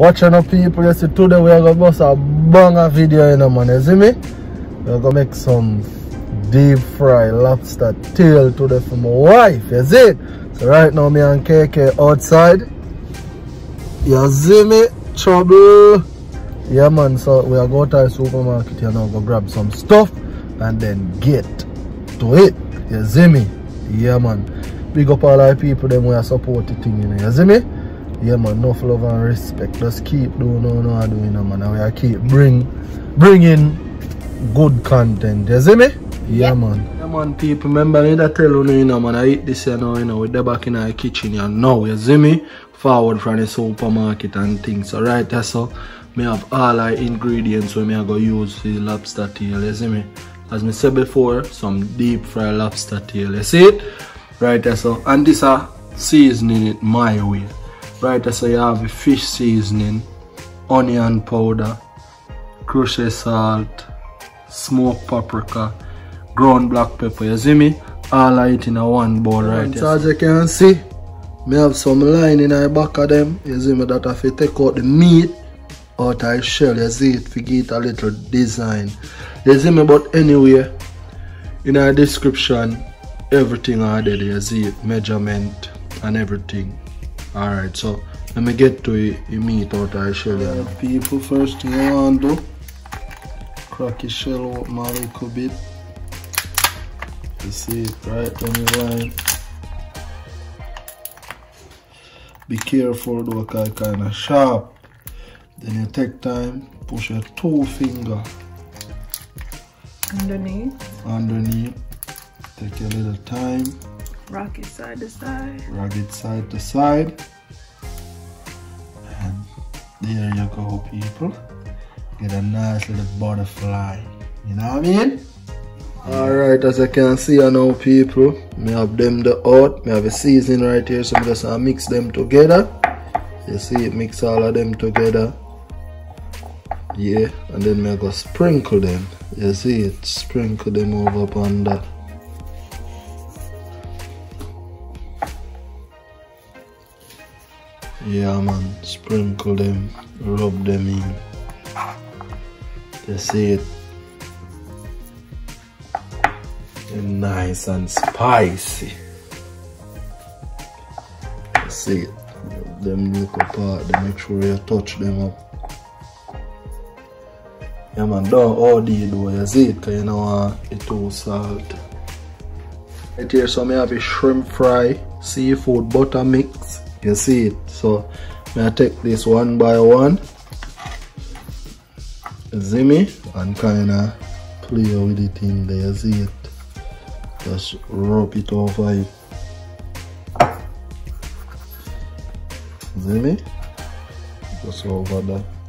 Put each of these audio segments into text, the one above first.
Watching up people, you see today we are gonna bust a banger video you know man, you see me? We are gonna make some deep fry lobster tail today for my wife, you see? So right now me and KK outside. You see me? Trouble. Yeah man, so we are going to the supermarket you know, go grab some stuff and then get to it. You see me? Yeah man. Big up all our people them we are supporting, you know. You see me? Yeah man, enough love and respect. Just keep doing what you are doing, man. And we keep bring bringing good content. You see me? Yeah, man. Yeah man, people. Remember me that tell you, you know, man, I eat this you know, you know, with the back in our kitchen, you know, you see me? Forward from the supermarket and things. Alright, that's so me have all our ingredients when me I go use the lobster tail, you see me? As me said before, some deep fried lobster tail, you see it? Right, that's so. And this are seasoning it my way. Right, so I have the fish seasoning, onion powder, crushed salt, smoked paprika, ground black pepper. You see me? All it in a one bowl right as you can see, me have some line in the back of them. You see me that if you take out the meat out of shell, you see it, to get a little design. You see me? But anyway, in the description, everything are there. You see it, measurement and everything. Alright, so let me get to it, meat out of the shell. Yeah. People, first thing I want to do, crack the shell open a little bit. You see it right on the line. Be careful though, cause it's kind of sharp. Then you take time, push your two finger underneath. Underneath. Take a little time. Rock it side to side. Rock it side to side. And there you go, people. Get a nice little butterfly. You know what I mean? Alright, as you can see now people, me have them the out, me have a seasoning right here, so I just uh, mix them together. You see mix all of them together. Yeah, and then me go sprinkle them. You see it, sprinkle them over upon that. Yeah man, sprinkle them, rub them in. See it. Nice and spicy. See it. Them look apart, they make sure you touch them up. Yeah man, don't OD though, you see it, cause you know uh, it too salt. Right here, so I have a shrimp fry, seafood batter mix. You see it? So I take this one by one. zimmy? And kinda play with it in there, see it? Just rub it over it. Me? Just over that.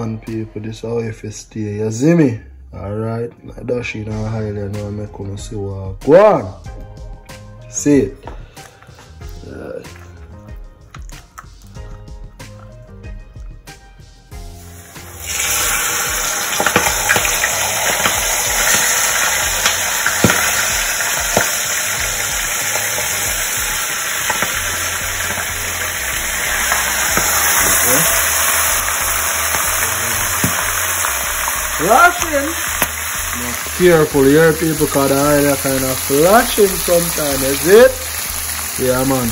Come on people, this is how if you stay, you see me? Alright, my dash in a highland now make you see what go on. See it. Flashing. Careful here people cause the oil kind of flashing sometimes, is it? Yeah man.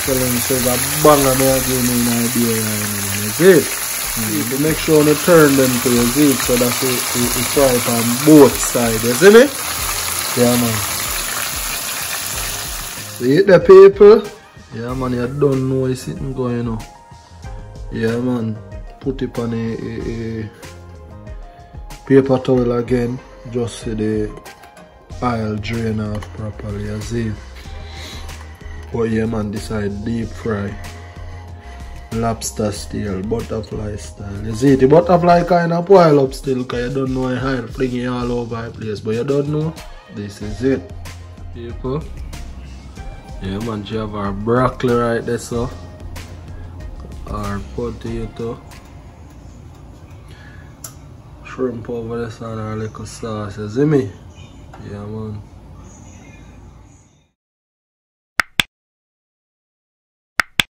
Tell him says a banger me give me an idea right now, is it? Hmm. People make sure you turn them to your zip so that it, it, it on both sides, you see me? Yeah man. See it the people? Yeah man, you don't know it's sitting going on. Yeah man. Put it on a, a, a paper towel again just so the oil drain off properly as if but yeah man decide deep fry. Lobster style butterfly style. You see the butterfly kind of boil up still because you don't know I hide flinging all over the place but you don't know. This is it. People. Yeah man you have our broccoli right there so. Our potato shrimp over this and our little sauce, you me? Yeah, man.